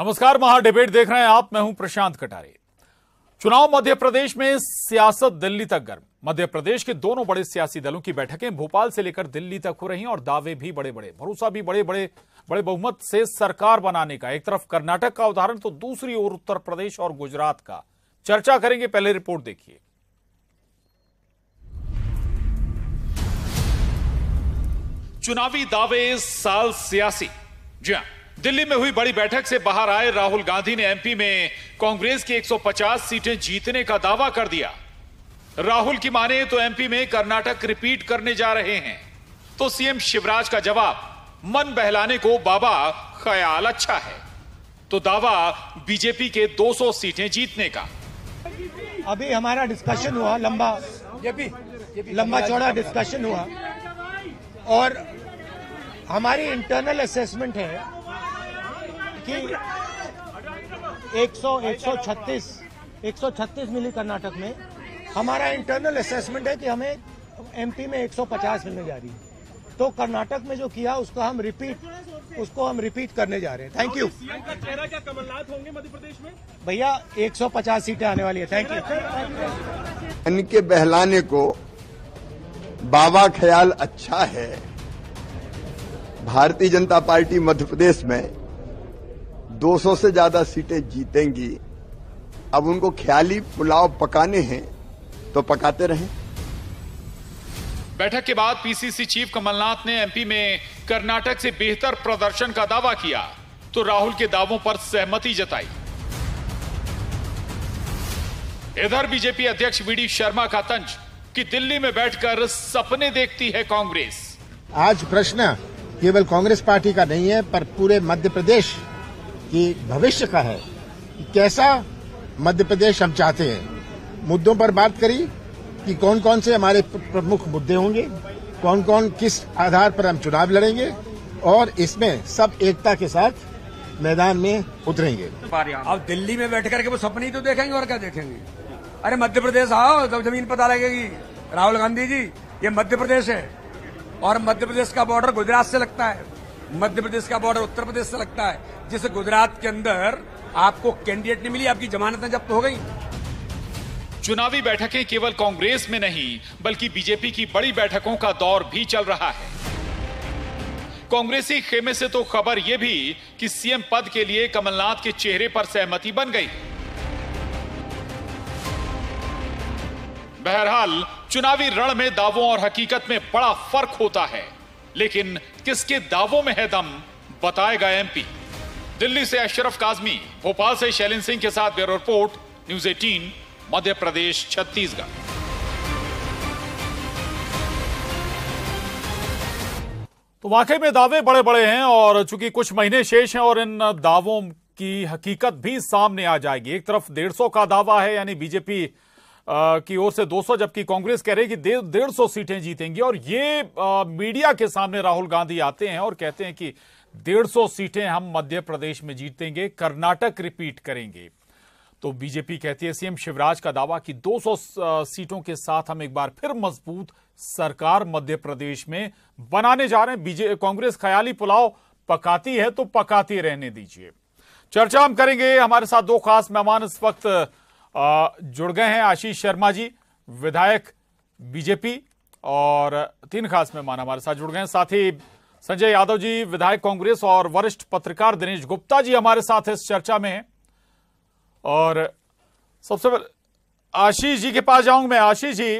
नमस्कार, महा डिबेट देख रहे हैं आप। मैं हूँ प्रशांत कटारे। चुनाव मध्य प्रदेश में सियासत दिल्ली तक गर्म। मध्य प्रदेश के दोनों बड़े सियासी दलों की बैठकें भोपाल से लेकर दिल्ली तक हो रही हैं और दावे भी बड़े बड़े भरोसा भी बड़े बड़े बड़े बहुमत से सरकार बनाने का। एक तरफ़ कर्नाटक का उदाहरण तो दूसरी ओर उत्तर प्रदेश और गुजरात का। चर्चा करेंगे, पहले रिपोर्ट देखिए। चुनावी दावे साल सियासी। जी हाँ। दिल्ली में हुई बड़ी बैठक से बाहर आए राहुल गांधी ने एमपी में कांग्रेस की 150 सीटें जीतने का दावा कर दिया। राहुल की माने तो एमपी में कर्नाटक रिपीट करने जा रहे हैं। तो सीएम शिवराज का जवाब मन बहलाने को बाबा ख्याल अच्छा है। तो दावा बीजेपी के 200 सीटें जीतने का। अभी हमारा डिस्कशन हुआ लंबा लंबा चौड़ा डिस्कशन हुआ। और हमारी इंटरनल असेसमेंट है कि 100 136 136 मिली कर्नाटक में। हमारा इंटरनल असेसमेंट है कि हमें एमपी में 150 मिलने जा रही है। तो कर्नाटक में जो किया उसको हम रिपीट उसको हम रिपीट करने जा रहे हैं। थैंक यू चेहरा क्या कमलनाथ होंगे मध्य प्रदेश में? भैया 150 सीटें आने वाली है। थैंक यू इनके बहलाने को बाबा ख्याल अच्छा है। भारतीय जनता पार्टी मध्य प्रदेश में 200 से ज़्यादा सीटें जीतेंगी। अब उनको ख्याली पुलाव पकाने हैं तो पकाते रहें। बैठक के बाद पीसीसी चीफ कमलनाथ ने एमपी में कर्नाटक से बेहतर प्रदर्शन का दावा किया तो राहुल के दावों पर सहमति जताई। इधर बीजेपी अध्यक्ष वीडी शर्मा का तंज कि दिल्ली में बैठकर सपने देखती है कांग्रेस। आज प्रश्न केवल कांग्रेस पार्टी का नहीं है पर पूरे मध्य प्रदेश की भविष्य का है कि कैसा मध्य प्रदेश हम चाहते हैं। मुद्दों पर बात करी कि कौन कौन से हमारे प्रमुख मुद्दे होंगे कौन कौन किस आधार पर हम चुनाव लड़ेंगे और इसमें सब एकता के साथ मैदान में उतरेंगे। अब दिल्ली में बैठ करके वो सपने ही तो देखेंगे और क्या देखेंगे? अरे मध्य प्रदेश आओ तब ज़मीन पता लगेगी। राहुल गांधी जी ये मध्य प्रदेश है और मध्य प्रदेश का बॉर्डर गुजरात से लगता है। मध्य प्रदेश का बॉर्डर उत्तर प्रदेश से लगता है, जिसे गुजरात के अंदर आपको कैंडिडेट नहीं मिली, आपकी जमानतें जब्त हो गई। चुनावी बैठकें केवल कांग्रेस में नहीं, बल्कि बीजेपी की बड़ी बैठकों का दौर भी चल रहा है। कांग्रेसी खेमे से तो खबर यह भी कि सीएम पद के लिए कमलनाथ के चेहरे पर सहमति बन गई। बहरहाल, चुनावी रण में दावों और हकीकत में बड़ा फ़र्क होता है। लेकिन किसके दावों में है दम बताएगा एमपी दिल्ली से अशरफ काजमी, भोपाल से शैलिन सिंह के साथ bureau report, news 18 Madhya Pradesh, Chhattisgarh. तो वाकई में दावे बड़े बड़े हैं और चूँकि कुछ महीने शेष हैं और इन दावों की हकीकत भी सामने आ जाएगी। एक तरफ़ डेढ़ सौ का दावा है, यानी बीजेपी की ओर से 200 जबकि कांग्रेस कह रही है कि डेढ़ सौ सीटें जीतेंगी। और ये आ, मीडिया के सामने राहुल गांधी आते हैं और कहते हैं कि डेढ़ सौ सीटें हम मध्य प्रदेश में जीतेंगे कर्नाटक रिपीट करेंगे। तो बीजेपी कहती है सीएम शिवराज का दावा कि 200 सीटों के साथ हम एक बार फिर मज़बूत सरकार मध्य प्रदेश में बनाने जा रहे हैं। बीजे कांग्रेस ख्याली पुलाव पकाती है तो पकाती रहने दीजिए। चर्चा हम करेंगे। हमारे साथ दो खास मेहमान इस वक्त जुड़ गए हैं आशीष शर्मा जी, विधायक, बीजेपी और तीन खास मेहमान हमारे साथ जुड़ गए हैं। साथ ही संजय यादव जी, विधायक कांग्रेस और वरिष्ठ पत्रकार दिनेश गुप्ता जी हमारे साथ इस चर्चा में हैं। और सबसे पहले आशीष जी के पास जाऊँगा मैं। आशीष जी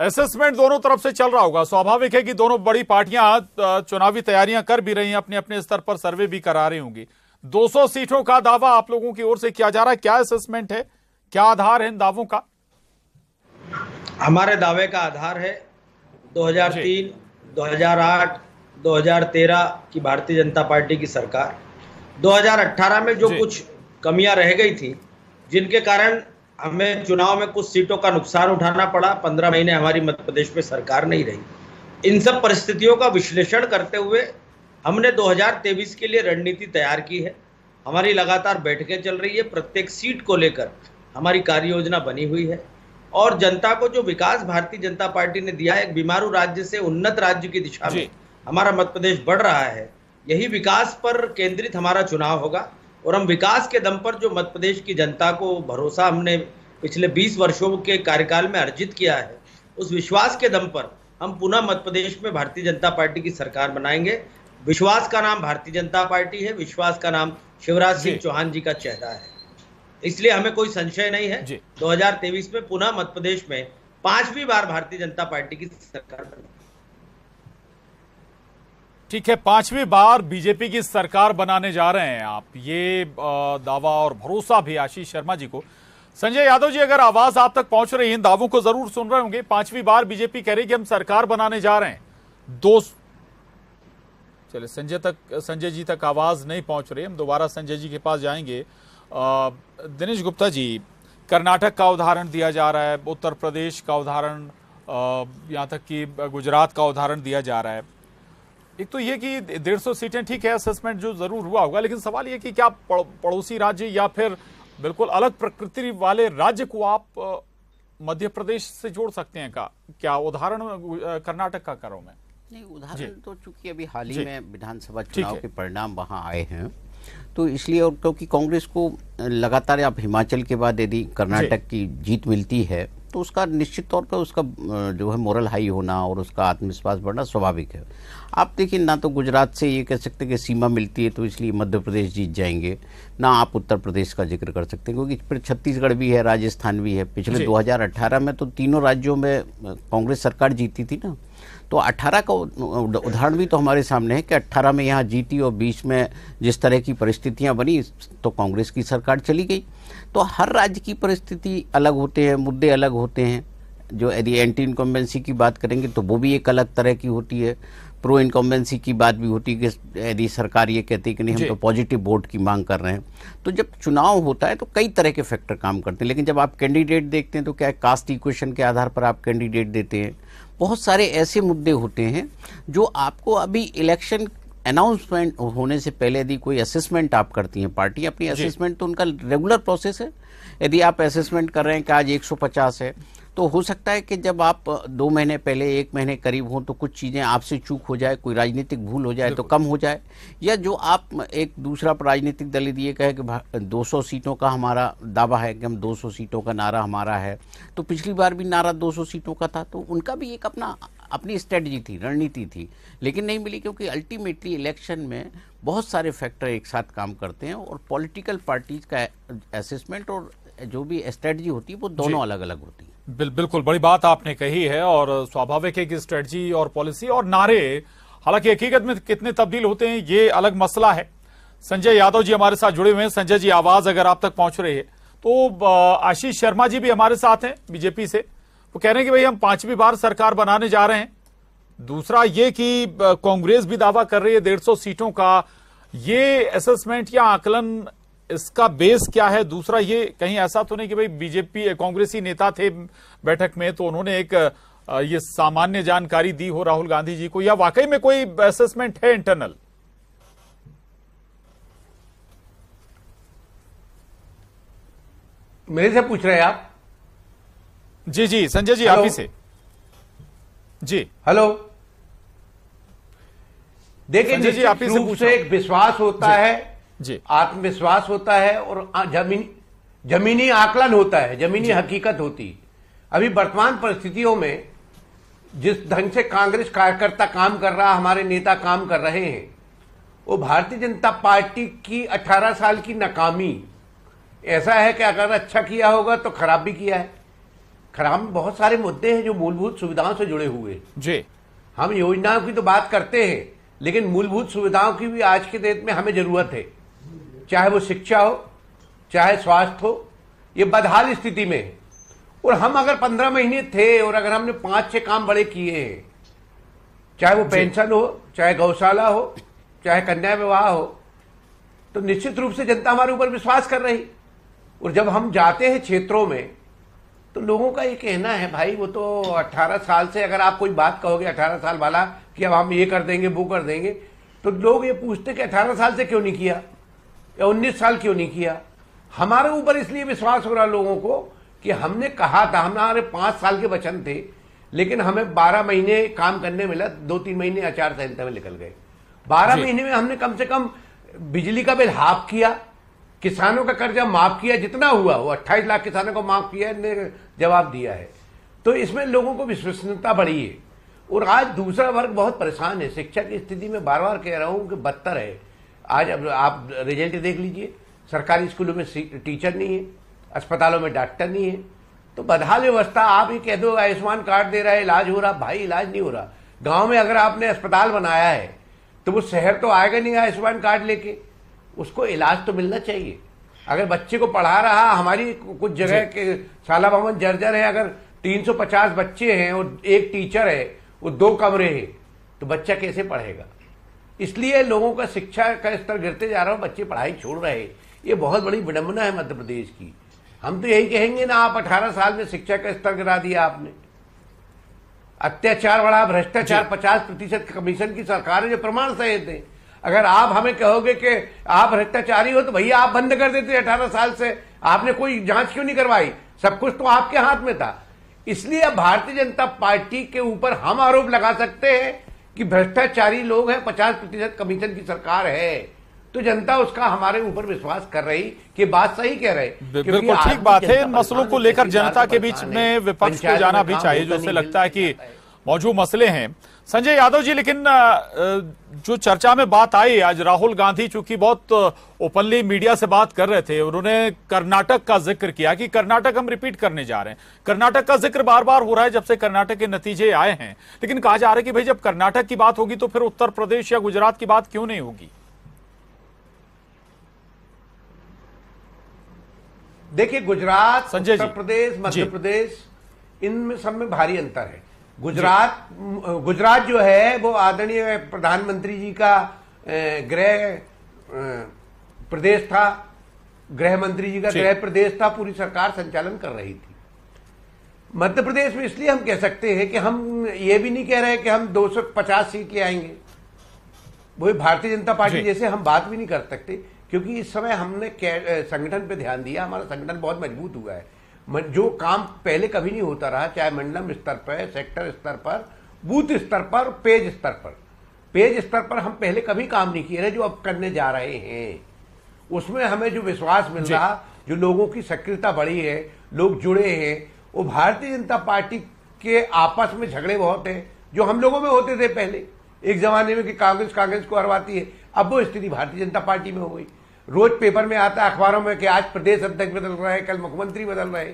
असेसमेंट दोनों तरफ़ से चल रहा होगा। स्वाभाविक है कि दोनों बड़ी पार्टियाँ चुनावी तैयारियाँ कर भी रही हैं, अपने अपने स्तर पर सर्वे भी करा रही होंगी। 200 सीटों का दावा आप लोगों की ओर से किया जा रहा है। क्या असेसमेंट है? क्या आधार है इन दावों का? हमारे दावे का आधार है 2003, 2008, 2013 की भारतीय जनता पार्टी की सरकार। 2018 में जो कुछ कमियाँ रह गई थी जिनके कारण हमें चुनाव में कुछ सीटों का नुकसान उठाना पड़ा। पंद्रह महीने हमारी मध्य प्रदेश में सरकार नहीं रही। इन सब परिस्थितियों का विश्लेषण करते हुए हमने 2023 के लिए रणनीति तैयार की है। हमारी लगातार बैठकें चल रही है। प्रत्येक सीट को लेकर हमारी कार्य योजना बनी हुई है। और जनता को जो विकास भारतीय जनता पार्टी ने दिया है एक बीमारू राज्य से उन्नत राज्य की दिशा में हमारा मध्य प्रदेश बढ़ रहा है। यही विकास पर केंद्रित हमारा चुनाव होगा। और हम विकास के दम पर जो मध्य प्रदेश की जनता को भरोसा हमने पिछले 20 वर्षों के कार्यकाल में अर्जित किया है उस विश्वास के दम पर हम पुनः मध्य प्रदेश में भारतीय जनता पार्टी की सरकार बनाएँगे। विश्वास का नाम भारतीय जनता पार्टी है। विश्वास का नाम शिवराज सिंह चौहान जी का चेहरा है। इसलिए हमें कोई संशय नहीं है। जी। 2023 में पुनः मध्य प्रदेश में पांचवी बार भारतीय जनता पार्टी की सरकार ठीक है पांचवी बार बीजेपी की सरकार बनाने जा रहे हैं आप। ये दावा और भरोसा भी आशीष शर्मा जी को। संजय यादव जी अगर आवाज़ आप तक पहुँच रही है इन दावों को ज़रूर सुन रहे होंगे। पांचवी बार बीजेपी कह रही है कि हम सरकार बनाने जा रहे हैं। दो चले संजय तक संजय जी तक आवाज़ नहीं पहुँच रही। हम दोबारा संजय जी के पास जाएँगे। दिनेश गुप्ता जी कर्नाटक का उदाहरण दिया जा रहा है उत्तर प्रदेश का उदाहरण यहाँ तक कि गुजरात का उदाहरण दिया जा रहा है। एक तो ये कि डेढ़ सौ सीटें ठीक है असेसमेंट जो ज़रूर हुआ होगा लेकिन सवाल ये कि क्या पड़ोसी राज्य या फिर बिल्कुल अलग प्रकृति वाले राज्य को आप मध्य प्रदेश से जोड़ सकते हैं का? क्या उदाहरण कर्नाटक का करो मैं नहीं उदाहरण तो चूँकि अभी हाल ही में विधानसभा चुनाव के परिणाम वहाँ आए हैं तो इसलिए और क्योंकि कांग्रेस को लगातार आप हिमाचल के बाद यदि कर्नाटक की जीत मिलती है तो उसका निश्चित तौर पर उसका जो है मॉरल हाई होना और उसका आत्मविश्वास बढ़ना स्वाभाविक है। आप देखिए ना तो गुजरात से ये कह सकते हैं कि सीमा मिलती है तो इसलिए मध्य प्रदेश जीत जाएँगे। ना आप उत्तर प्रदेश का ज़िक्र कर सकते हैं क्योंकि फिर छत्तीसगढ़ भी है राजस्थान भी है। पिछले जी। 2018 में तो तीनों राज्यों में कांग्रेस सरकार जीती थी ना। तो 18 का उदाहरण भी तो हमारे सामने है कि 18 में यहाँ जीती और बीच में जिस तरह की परिस्थितियाँ बनी तो कांग्रेस की सरकार चली गई। तो हर राज्य की परिस्थिति अलग होते हैं मुद्दे अलग होते हैं। जो यदि एंटी इनकम्बेंसी की बात करेंगे तो वो भी एक अलग तरह की होती है। प्रो इनकम्बेंसी की बात भी होती है कि यदि सरकार ये कहती है कि नहीं हम तो पॉजिटिव वोट की मांग कर रहे हैं। तो जब चुनाव होता है तो कई तरह के फैक्टर काम करते हैं। लेकिन जब आप कैंडिडेट देखते हैं तो क्या कास्ट इक्वेशन के आधार पर आप कैंडिडेट देते हैं? बहुत सारे ऐसे मुद्दे होते हैं जो आपको अभी इलेक्शन अनाउंसमेंट होने से पहले यदि कोई असेसमेंट आप करती हैं पार्टी अपनी असेसमेंट तो उनका रेगुलर प्रोसेस है। यदि आप असेसमेंट कर रहे हैं कि आज 150 है तो हो सकता है कि जब आप दो महीने पहले एक महीने करीब हो तो कुछ चीज़ें आपसे चूक हो जाए कोई राजनीतिक भूल हो जाए तो कम हो जाए। या जो आप एक दूसरा राजनीतिक दल ये कहे कि भा- 200 सीटों का हमारा दावा है कि हम 200 सीटों का नारा हमारा है तो पिछली बार भी नारा 200 सीटों का था तो उनका भी एक अपना अपनी स्ट्रेटजी थी रणनीति थी। लेकिन नहीं मिली क्योंकि अल्टीमेटली इलेक्शन में बहुत सारे फैक्टर एक साथ काम करते हैं और पॉलिटिकल पार्टीज़ का असेसमेंट और जो भी स्ट्रेटजी होती है वो दोनों अलग अलग होती है। बिल, बिल्कुल बड़ी बात आपने कही है और स्वाभाविक है कि स्ट्रेटजी और पॉलिसी और नारे हालाँकि हकीकत में कितने तब्दील होते हैं ये अलग मसला है। संजय यादव जी हमारे साथ जुड़े हुए हैं। संजय जी आवाज़ अगर आप तक पहुँच रही है। तो आशीष शर्मा जी भी हमारे साथ हैं बीजेपी से। वो कह रहे हैं कि भाई हम पांचवी बार सरकार बनाने जा रहे हैं। दूसरा ये कि कांग्रेस भी दावा कर रही है डेढ़ सौ सीटों का। ये असेसमेंट या आकलन इसका बेस क्या है? दूसरा ये कहीं ऐसा तो नहीं कि भाई बीजेपी कांग्रेसी नेता थे बैठक में तो उन्होंने एक ये सामान्य जानकारी दी हो राहुल गांधी जी को या वाकई में कोई असेसमेंट है इंटरनल मेरे से पूछ रहे हैं आप? जी जी संजय जी आप ही से। जी। हेलो देखिए निश्चित आप ही से रूप से एक विश्वास होता है जी। आत्मविश्वास होता है और ज़मीन जमीनी आकलन होता है जमीनी हकीकत होती। अभी वर्तमान परिस्थितियों में जिस ढंग से कांग्रेस कार्यकर्ता काम कर रहा हमारे नेता काम कर रहे हैं वो भारतीय जनता पार्टी की 18 साल की नाकामी ऐसा है कि अगर अच्छा किया होगा तो खराब भी किया है। खराब में बहुत सारे मुद्दे हैं जो मूलभूत सुविधाओं से जुड़े हुए। जी। हम योजनाओं की तो बात करते हैं लेकिन मूलभूत सुविधाओं की भी आज के डेट में हमें ज़रूरत है। चाहे वो शिक्षा हो चाहे स्वास्थ्य हो ये बदहाल स्थिति में है। और हम अगर पंद्रह महीने थे और अगर हमने पाँच छह काम बड़े किए हैं चाहे वो पेंशन हो चाहे गौशाला हो चाहे कन्या विवाह हो तो निश्चित रूप से जनता हमारे ऊपर विश्वास कर रही। और जब हम जाते हैं क्षेत्रों में तो लोगों का ये कहना है भाई वो तो 18 साल से अगर आप कोई बात कहोगे 18 साल वाला कि अब हम ये कर देंगे वो कर देंगे। तो लोग ये पूछते कि 18 साल से क्यों नहीं किया? या 19 साल क्यों नहीं किया? हमारे ऊपर इसलिए विश्वास हो रहा लोगों को कि हमने कहा था हमारे पाँच साल के वचन थे लेकिन हमें बारह महीने काम करने मिला दो तीन महीने आचार संहिता में निकल गए। बारह महीने में हमने कम से कम बिजली का बिल हाफ़ किया किसानों का कर्जा माफ़ किया जितना हुआ वो 28 लाख किसानों को माफ़ किया ने जवाब दिया है। तो इसमें लोगों को विश्वसनीयता बढ़ी है। और आज दूसरा वर्ग बहुत परेशान है शिक्षा की स्थिति में बार बार कह रहा हूँ कि बदतर है। आज अब आप रिज़ल्ट देख लीजिए। सरकारी स्कूलों में टीचर नहीं है अस्पतालों में डॉक्टर नहीं है। तो बदहाल व्यवस्था आप ही कह दो आयुष्मान कार्ड दे रहा है इलाज हो रहा भाई इलाज नहीं हो रहा। गाँव में अगर आपने अस्पताल बनाया है तो वो शहर तो आएगा नहीं आयुष्मान कार्ड लेके। उसको इलाज तो मिलना चाहिए। अगर बच्चे को पढ़ा रहा हमारी कुछ जगह के शाला भवन जर्जर है अगर 350 बच्चे हैं और एक टीचर है वो दो कमरे हैं तो बच्चा कैसे पढ़ेगा? इसलिए लोगों का शिक्षा का स्तर गिरते जा रहा है बच्चे पढ़ाई छोड़ रहे हैं। ये बहुत बड़ी विडंबना है मध्य प्रदेश की। हम तो यही कहेंगे ना आप 18 साल में शिक्षा का स्तर गिरा दिया आपने। अत्याचार बड़ा भ्रष्टाचार 50 प्रतिशत कमीशन की सरकार है जो प्रमाण सहित है। अगर आप हमें कहोगे कि आप भ्रष्टाचारी हो तो भैया आप बंद कर देते अठारह साल से। आपने कोई जाँच क्यों नहीं करवाई? सब कुछ तो आपके हाथ में था। इसलिए अब भारतीय जनता पार्टी के ऊपर हम आरोप लगा सकते हैं कि भ्रष्टाचारी लोग हैं पचास प्रतिशत कमीशन की सरकार है। तो जनता उसका हमारे ऊपर विश्वास कर रही कि बात सही कह रहे बिल्कुल ठीक बात है। इन मसलों को लेकर जनता के बीच में विपक्ष को जाना भी चाहिए जो लगता है कि मौजूद मसले हैं संजय यादव जी लेकिन जो चर्चा में बात आई आज राहुल गांधी चूँकि बहुत ओपनली मीडिया से बात कर रहे थे उन्होंने कर्नाटक का ज़िक्र किया कि कर्नाटक हम रिपीट करने जा रहे हैं। कर्नाटक का ज़िक्र बार बार हो रहा है जब से कर्नाटक के नतीजे आए हैं। लेकिन कहा जा रहा है कि भाई जब कर्नाटक की बात होगी तो फिर उत्तर प्रदेश या गुजरात की बात क्यों नहीं होगी? देखिए गुजरात संजय उत्तर प्रदेश मध्य प्रदेश इनमें सब में भारी अंतर है। गुजरात गुजरात जो है वो आदरणीय प्रधानमंत्री जी का गृह प्रदेश था। गृह मंत्री जी का गृह प्रदेश था पूरी सरकार संचालन कर रही थी। मध्य प्रदेश में इसलिए हम कह सकते हैं कि हम ये भी नहीं कह रहे कि हम 250 सीट ले आएँगे। वही भारतीय जनता पार्टी जैसे हम बात भी नहीं कर सकते क्योंकि इस समय हमने संगठन पे ध्यान दिया। हमारा संगठन बहुत मज़बूत हुआ है। जो काम पहले कभी नहीं होता रहा चाहे मंडलम स्तर पर सेक्टर स्तर पर बूथ स्तर पर पेज स्तर पर। पेज स्तर पर हम पहले कभी काम नहीं किए रहे जो अब करने जा रहे हैं। उसमें हमें जो विश्वास मिल रहा जो लोगों की सक्रियता बढ़ी है लोग जुड़े हैं वो भारतीय जनता पार्टी के आपस में झगड़े बहुत हैं जो हम लोगों में होते थे पहले। एक जमाने में कि कांग्रेस कांग्रेस को हरवाती है अब वो स्थिति भारतीय जनता पार्टी में हो गई। रोज पेपर में आता है अखबारों में कि आज प्रदेश अध्यक्ष बदल रहा है कल मुख्यमंत्री बदल रहे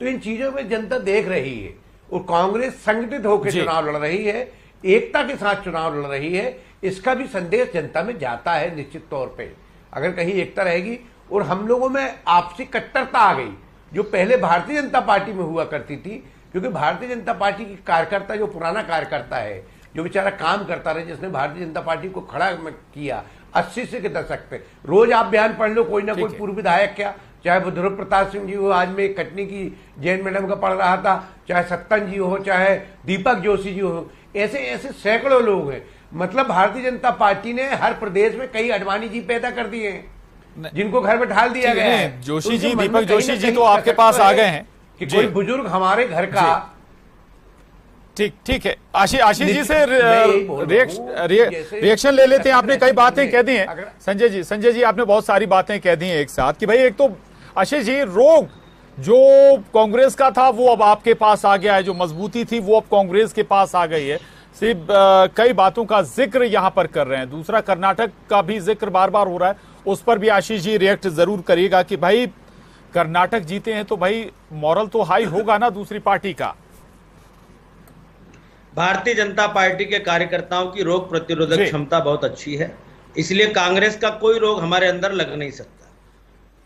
तो इन चीज़ों में जनता देख रही है और कांग्रेस संगठित होकर चुनाव लड़ रही है एकता के साथ चुनाव लड़ रही है इसका भी संदेश जनता में जाता है निश्चित तौर पर अगर कहीं एकता रहेगी और हम लोगों में आपसी कट्टरता आ गई जो पहले भारतीय जनता पार्टी में हुआ करती थी क्योंकि भारतीय जनता पार्टी की कार्यकर्ता जो पुराना कार्यकर्ता है जो बेचारा काम करता रहे जिसने भारतीय जनता पार्टी को खड़ा किया अस्सी से के दशक पे। रोज आप बयान पढ़ लो कोई ना कोई पूर्व विधायक क्या? चाहे वो ध्रुव प्रताप सिंह जी हो आज में कटनी की जैन मैडम का पढ़ रहा था चाहे सत्तन जी हो चाहे दीपक जोशी जी हो ऐसे ऐसे सैकड़ों लोग हैं। मतलब भारतीय जनता पार्टी ने हर प्रदेश में कई अडवाणी जी पैदा कर दिए हैं जिनको घर में ढाल दिया गया है। जोशी जी दीपक जोशी जी तो आपके पास आ गए हैं। कि कोई बुज़ुर्ग हमारे घर का ठीक ठीक है। आशीष आशीष जी से रिएक्शन ले लेते हैं। आपने कई बातें कह दी हैं। संजय जी संजय जी आपने बहुत सारी बातें कह दी हैं एक साथ कि भाई एक तो आशीष जी रोग जो कांग्रेस का था वो अब आपके पास आ गया है। जो मजबूती थी वो अब कांग्रेस के पास आ गई है। सिर्फ़ कई बातों का ज़िक्र यहाँ पर कर रहे हैं। दूसरा कर्नाटक का भी ज़िक्र बार बार हो रहा है। उस पर भी आशीष जी रिएक्ट ज़रूर करिएगा कि भाई कर्नाटक जीते हैं तो भाई मॉरल तो हाई होगा ना दूसरी पार्टी का। भारतीय जनता पार्टी के कार्यकर्ताओं की रोग प्रतिरोधक क्षमता बहुत अच्छी है। इसलिए कांग्रेस का कोई रोग हमारे अंदर लग नहीं सकता।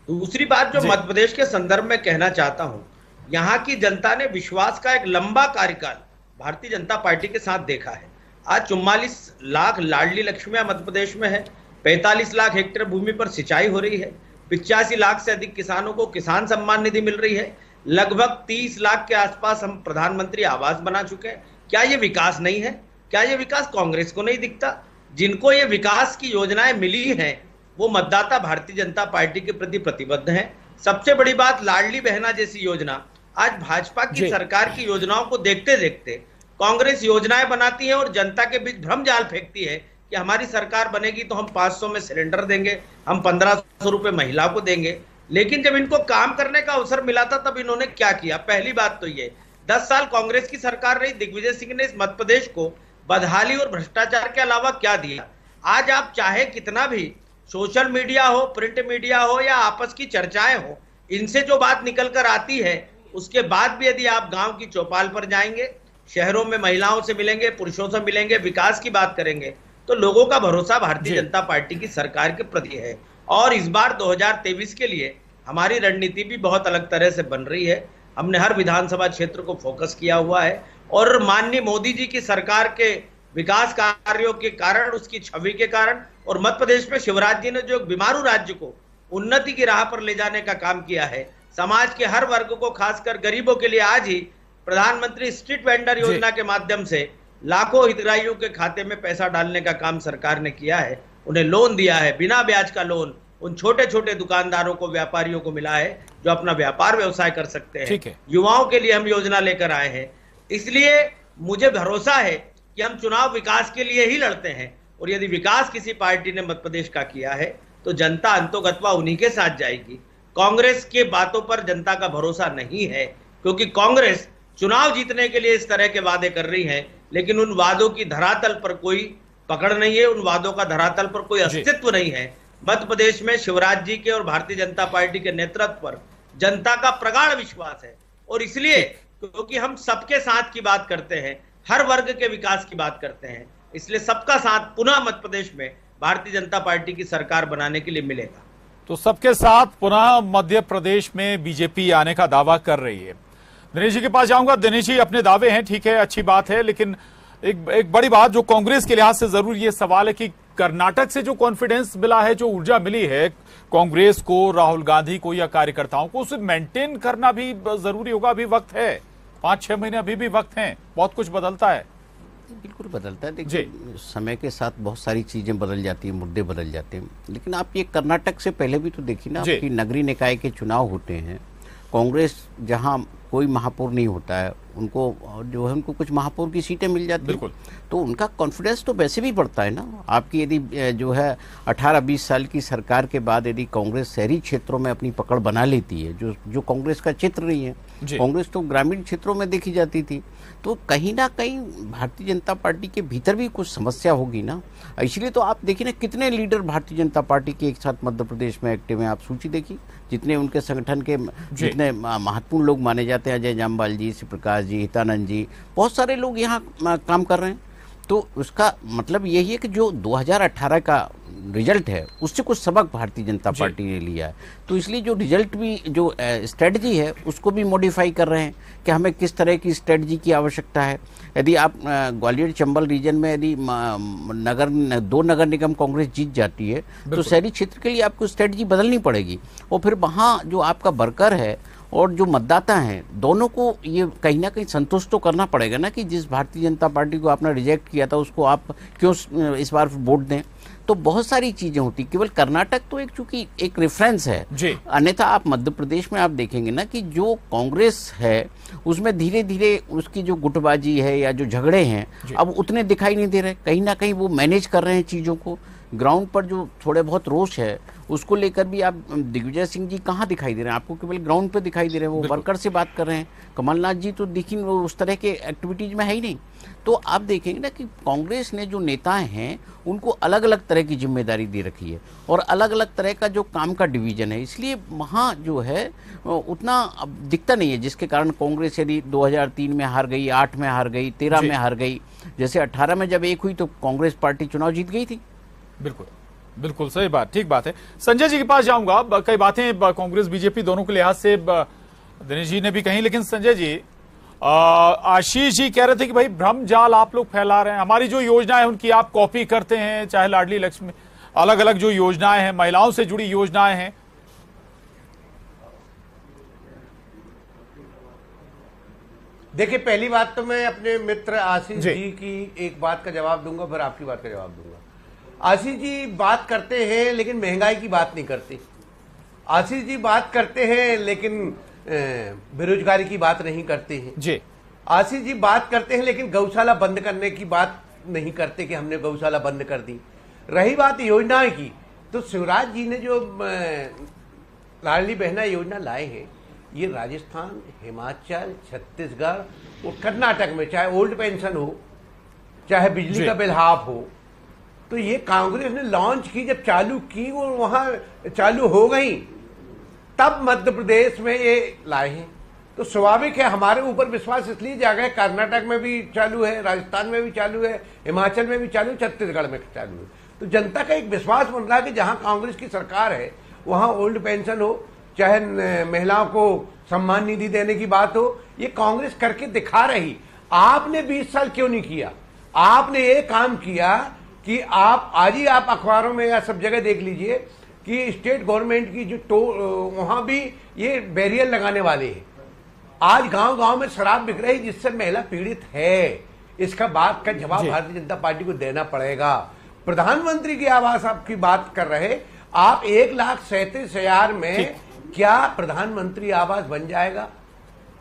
दूसरी बात जो मध्य प्रदेश के संदर्भ में कहना चाहता हूँ यहाँ की जनता ने विश्वास का एक लंबा कार्यकाल भारतीय जनता पार्टी के साथ देखा है। आज चुम्बालीस लाख लाडली लक्ष्मिया मध्य प्रदेश में है पैंतालीस लाख हेक्टेयर भूमि पर सिंचाई हो रही है पिचासी लाख से अधिक किसानों को किसान सम्मान निधि मिल रही है लगभग तीस लाख के आसपास हम प्रधानमंत्री आवास बना चुके हैं क्या ये विकास नहीं है? क्या ये विकास कांग्रेस को नहीं दिखता? जिनको ये विकास की योजनाएँ मिली हैं वो मतदाता भारतीय जनता पार्टी के प्रति प्रतिबद्ध हैं। सबसे बड़ी बात लाडली बहना जैसी योजना। आज भाजपा की सरकार की योजनाओं को देखते देखते कांग्रेस योजनाएँ बनाती है और जनता के बीच भ्रम जाल फेंकती है कि हमारी सरकार बनेगी तो हम 500 में सिलेंडर देंगे हम पंद्रह सौ रुपए महिला को देंगे। लेकिन जब इनको काम करने का अवसर मिला था तब इन्होंने क्या किया? पहली बात तो ये दस साल कांग्रेस की सरकार रही दिग्विजय सिंह ने इस मध्य प्रदेश को बदहाली और भ्रष्टाचार के अलावा क्या दिया? आज आप चाहे कितना भी सोशल मीडिया हो प्रिंट मीडिया हो या आपस की चर्चाएँ हो इनसे जो बात निकल कर आती है उसके बाद भी यदि आप गाँव की चौपाल पर जाएँगे शहरों में महिलाओं से मिलेंगे पुरुषों से मिलेंगे विकास की बात करेंगे तो लोगों का भरोसा भारतीय जनता पार्टी की सरकार के प्रति है। और इस बार 2023 के लिए हमारी रणनीति भी बहुत अलग तरह से बन रही है। हमने हर विधानसभा क्षेत्र को फोकस किया हुआ है और माननीय मोदी जी की सरकार के विकास कार्यों के कारण उसकी छवि के कारण और मध्य प्रदेश में शिवराज जी ने जो बीमारू राज्य को उन्नति की राह पर ले जाने का काम किया है समाज के हर वर्ग को खासकर गरीबों के लिए आज ही प्रधानमंत्री स्ट्रीट वेंडर योजना के माध्यम से लाखों हितग्राहियों के खाते में पैसा डालने का काम सरकार ने किया है उन्हें लोन दिया है बिना ब्याज का लोन उन छोटे छोटे दुकानदारों को व्यापारियों को मिला है जो अपना व्यापार व्यवसाय कर सकते हैं। है। युवाओं के लिए हम योजना लेकर आए हैं। इसलिए मुझे भरोसा है कि हम चुनाव विकास के लिए ही लड़ते हैं। और यदि विकास किसी पार्टी ने मध्य प्रदेश का किया है तो जनता अंतोगत्वा उन्हीं के साथ जाएगी। कांग्रेस के बातों पर जनता का भरोसा नहीं है क्योंकि कांग्रेस चुनाव जीतने के लिए इस तरह के वादे कर रही है लेकिन उन वादों की धरातल पर कोई पकड़ नहीं है उन वादों का धरातल पर कोई अस्तित्व नहीं है। मध्य प्रदेश में शिवराज जी के और भारतीय जनता पार्टी के नेतृत्व पर जनता का प्रगाढ़ विश्वास है। और इसलिए क्योंकि हम सबके साथ की बात करते हैं हर वर्ग के विकास की बात करते हैं इसलिए सबका साथ पुनः मध्य प्रदेश में भारतीय जनता पार्टी की सरकार बनाने के लिए मिलेगा। तो सबके साथ पुनः मध्य प्रदेश में बीजेपी आने का दावा कर रही है। दिनेश जी के पास जाऊँगा। दिनेश जी अपने दावे हैं ठीक है अच्छी बात है लेकिन एक एक बड़ी बात जो कांग्रेस के लिहाज से ज़रूर ये सवाल है कि कर्नाटक से जो कॉन्फिडेंस मिला है जो ऊर्जा मिली है कांग्रेस को राहुल गांधी को या कार्यकर्ताओं को उसे मेंटेन करना भी ज़रूरी होगा अभी वक्त है। पाँच छह महीने अभी भी वक्त है। बहुत कुछ बदलता है। बिल्कुल बदलता है। देखिए समय के साथ बहुत सारी चीज़ें बदल जाती हैं मुद्दे बदल जाते हैं। लेकिन आप ये कर्नाटक से पहले भी तो देखिए ना। आपकी नगरीय निकाय के चुनाव होते हैं। कांग्रेस जहाँ कोई महापौर नहीं होता है उनको जो है उनको कुछ महापौर की सीटें मिल जाती हैं। तो उनका कॉन्फिडेंस तो वैसे भी बढ़ता है ना। आपकी यदि जो है 18-20 साल की सरकार के बाद यदि कांग्रेस शहरी क्षेत्रों में अपनी पकड़ बना लेती है जो जो कांग्रेस का चित्र नहीं है। कांग्रेस तो ग्रामीण क्षेत्रों में देखी जाती थी। तो कहीं ना कहीं भारतीय जनता पार्टी के भीतर भी कुछ समस्या होगी ना। इसलिए तो आप देखिए ना कितने लीडर भारतीय जनता पार्टी के एक साथ मध्य प्रदेश में एक्टिव हैं आप सूची देखिए। जितने उनके संगठन के जितने महत्वपूर्ण लोग माने जाते हैं अजय जामवाल जी श्री प्रकाश जी हितानंद जी बहुत सारे लोग यहाँ काम कर रहे हैं। तो उसका मतलब यही है कि जो 2018 का रिज़ल्ट है उससे कुछ सबक भारतीय जनता पार्टी ने लिया है। तो इसलिए जो रिज़ल्ट भी जो स्ट्रेटजी है उसको भी मॉडिफाई कर रहे हैं कि हमें किस तरह की स्ट्रेटजी की आवश्यकता है। यदि आप ग्वालियर चंबल रीजन में यदि नगर दो नगर निगम कांग्रेस जीत जाती है तो शहरी क्षेत्र के लिए आपको स्ट्रेटजी बदलनी पड़ेगी। और फिर वहाँ जो आपका वर्कर है और जो मतदाता हैं दोनों को ये कहीं ना कहीं संतुष्ट तो करना पड़ेगा ना कि जिस भारतीय जनता पार्टी को आपने रिजेक्ट किया था उसको आप क्यों इस बार वोट दें? तो बहुत सारी चीज़ें होती केवल कर्नाटक तो एक चूँकि एक रेफरेंस है। अन्यथा आप मध्य प्रदेश में आप देखेंगे ना कि जो कांग्रेस है उसमें धीरे धीरे उसकी जो गुटबाजी है या जो झगड़े हैं अब उतने दिखाई नहीं दे रहे। कहीं ना कहीं वो मैनेज कर रहे हैं चीज़ों को। ग्राउंड पर जो थोड़े बहुत रोष है उसको लेकर भी आप दिग्विजय सिंह जी कहाँ दिखाई दे रहे हैं? आपको केवल ग्राउंड पर दिखाई दे रहे हैं वो वर्कर से बात कर रहे हैं। कमलनाथ जी तो देखिए वो उस तरह के एक्टिविटीज़ में है ही नहीं। तो आप देखेंगे ना कि कांग्रेस ने जो नेता हैं उनको अलग अलग तरह की ज़िम्मेदारी दे रखी है और अलग अलग तरह का जो काम का डिवीज़न है। इसलिए वहाँ जो है उतना दिखता नहीं है जिसके कारण कांग्रेस यदि 2003 में हार गई 8 में हार गई 13 में हार गई जैसे 18 में जब एक हुई तो कांग्रेस पार्टी चुनाव जीत गई थी। बिल्कुल। बिल्कुल सही बात ठीक बात है। संजय जी के पास जाऊँगा। कई बातें कांग्रेस बीजेपी दोनों के लिहाज से दिनेश जी ने भी कही लेकिन संजय जी आशीष जी कह रहे थे कि भाई भ्रम जाल आप लोग फैला रहे हैं। हमारी जो योजना है उनकी आप कॉपी करते हैं चाहे लाडली लक्ष्मी अलग अलग जो योजनाएँ हैं महिलाओं से जुड़ी योजनाएँ हैं। देखिए पहली बात तो मैं अपने मित्र आशीष जी। जी की एक बात का जवाब दूँगा फिर आपकी बात का जवाब दूँगा। आशीष जी बात करते हैं लेकिन महँगाई की बात नहीं करते। आशीष जी बात करते हैं लेकिन बेरोजगारी की बात नहीं करते हैं। जी। आशीष जी बात करते हैं लेकिन गौशाला बंद करने की बात नहीं करते कि हमने गौशाला बंद कर दी। रही बात योजनाएँ की तो शिवराज जी ने जो लाडली बहना योजना लाए हैं ये राजस्थान हिमाचल छत्तीसगढ़ और कर्नाटक में चाहे ओल्ड पेंशन हो चाहे बिजली का बिल हाफ़ हो तो ये कांग्रेस ने लॉन्च की, जब चालू की, वो वहाँ चालू हो गई, तब मध्य प्रदेश में ये लाए हैं। तो स्वाभाविक है, हमारे ऊपर विश्वास इसलिए जागा है, कर्नाटक में भी चालू है, राजस्थान में भी चालू है, हिमाचल में भी चालू छत्तीसगढ़ में चालू है। तो जनता का एक विश्वास बन रहा है कि जहाँ कांग्रेस की सरकार है, वहाँ ओल्ड पेंशन हो, चाहे महिलाओं को सम्मान निधि देने की बात हो, ये कांग्रेस करके दिखा रही। आपने 20 साल क्यों नहीं किया? आपने ये काम किया कि आप आज ही आप अखबारों में या सब जगह देख लीजिए कि स्टेट गवर्नमेंट की जो टो वहाँ भी ये बैरियर लगाने वाले हैं। आज गाँव गाँव में शराब बिक रही जिससे महिला पीड़ित है। इसका बात का जवाब भारतीय जनता पार्टी को देना पड़ेगा। प्रधानमंत्री की आवास आपकी बात कर रहे आप एक लाख सैंतीस हज़ार में क्या प्रधानमंत्री आवास बन जाएगा?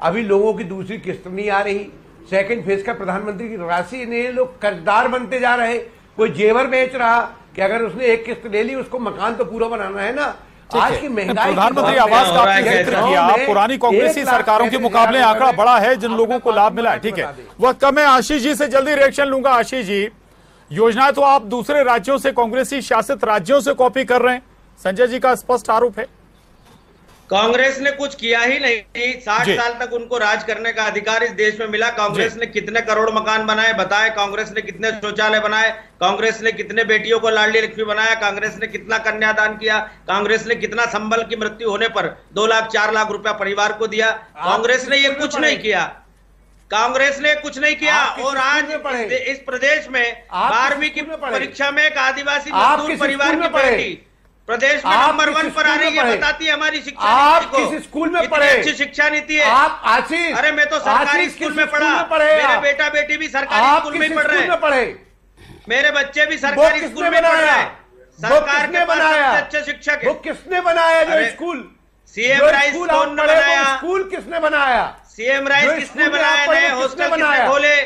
अभी लोगों की दूसरी किस्त नहीं आ रही। सेकंड फ़ेज़ का प्रधानमंत्री की राशि ने लोग कर्जदार बनते जा रहे कोई जेवर बेच रहा कि अगर उसने एक किस्त ले ली उसको मकान तो पूरा बनाना है ना? आज की महँगाई प्रधानमंत्री आवास का आपने ज़िक्र किया पुरानी कांग्रेसी सरकारों के मुकाबले आंकड़ा बड़ा है जिन लोगों को लाभ मिला है ठीक है। वक्त कम है आशीष जी से जल्दी रिएक्शन लूँगा आशीष जी। योजना तो आप दूसरे राज्यों से कांग्रेसी शासित राज्यों से कॉपी कर रहे हैं। संजय जी का स्पष्ट आरोप है। कांग्रेस ने कुछ किया ही नहीं। साठ साल तक उनको राज करने का अधिकार इस देश में मिला। कांग्रेस ने कितने करोड़ मकान बनाए बताए। कांग्रेस ने कितने शौचालय बनाए। कांग्रेस ने कितने बेटियों को लाडली लक्ष्मी बनाया। कांग्रेस ने कितना कन्यादान किया। कांग्रेस ने कितना संबल की मृत्यु होने पर दो लाख चार लाख रुपया परिवार को दिया। कांग्रेस ने ये कुछ नहीं किया। कांग्रेस ने कुछ नहीं किया। और आज इस, प्रदेश में बारहवीं की? परीक्षा में एक आदिवासी मजदूर परिवार की? पार्टी प्रदेश में नंबर वन पर आ रही है बताती है हमारी शिक्षा आप किस स्कूल में पढ़े? अच्छी शिक्षा नीति है। आप आशीष अरे मैं तो सरकारी स्कूल में पढ़ा। पढ़े मेरे? बेटा बेटी भी सरकारी स्कूल में पढ़ रहे हैं। पढ़े? मेरे बच्चे भी सरकारी स्कूल में पढ़ रहे हैं। सरकार के बनाया? अच्छे शिक्षक वो किसने बनाया जो स्कूल? सीएम राइस कौन ने बनाया? स्कूल किसने बनाया? सीएम राइस किसने पढ़े, नए हॉस्टल किसने बनाया? खोले?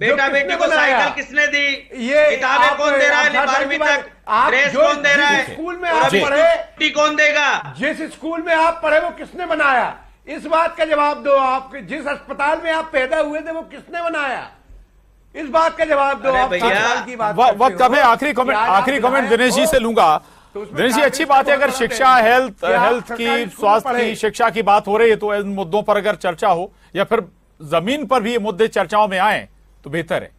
बेटा बेटी को साइकिल किसने दी? ये किताबें कौन दे रहा है? बारहवीं तक ड्रेस कौन दे रहा है? स्कूल में आप पढ़े छुट्टी कौन देगा? जिस स्कूल में आप पढ़े वो किसने बनाया? इस बात का जवाब दो आप जिस अस्पताल में आप पैदा हुए थे वो किसने बनाया? इस बात का जवाब दो आप की बात वक्त कम है? आखिरी कमेंट आखिरी कमेंट दिनेश जी से लूँगा। तो दिनेश जी अच्छी बात है अगर शिक्षा हेल्थ हेल्थ की स्वास्थ्य की शिक्षा की बात हो रही है तो इन मुद्दों पर अगर चर्चा हो या फिर ज़मीन पर भी ये मुद्दे चर्चाओं में आए तो बेहतर है।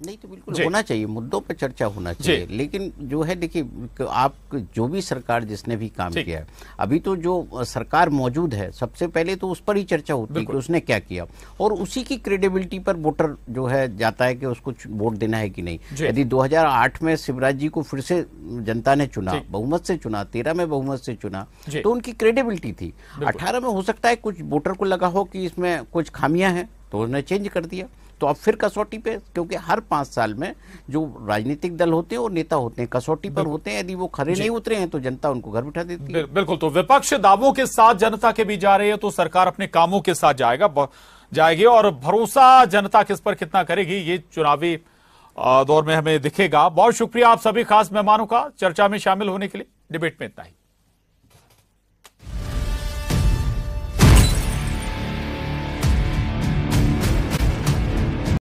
नहीं तो बिल्कुल होना चाहिए मुद्दों पर चर्चा होना चाहिए। लेकिन जो है देखिए आप जो भी सरकार जिसने भी काम किया है अभी तो जो सरकार मौजूद है सबसे पहले तो उस पर ही चर्चा होती है कि उसने क्या किया। और उसी की क्रेडिबिलिटी पर वोटर जो है जाता है कि उसको वोट देना है कि नहीं। यदि 2008 में शिवराज जी को फिर से जनता ने चुना बहुमत से चुना तेरह में बहुमत से चुना तो उनकी क्रेडिबिलिटी थी। अठारह में हो सकता है कुछ वोटर को लगा हो कि इसमें कुछ खामियाँ हैं तो उन्होंने चेंज कर दिया। तो अब फिर कसौटी पे क्योंकि हर पाँच साल में जो राजनीतिक दल होते हैं और नेता होते हैं कसौटी पर होते हैं। यदि वो खरे नहीं उतरे हैं तो जनता उनको घर बिठा देती है। बिल्कुल तो विपक्ष दावों के साथ जनता के बीच जा रही है तो सरकार अपने कामों के साथ जाएगा जाएगी और भरोसा जनता किस पर कितना करेगी ये चुनावी दौर में हमें दिखेगा। बहुत शुक्रिया आप सभी खास मेहमानों का चर्चा में शामिल होने के लिए। डिबेट में इतना ही।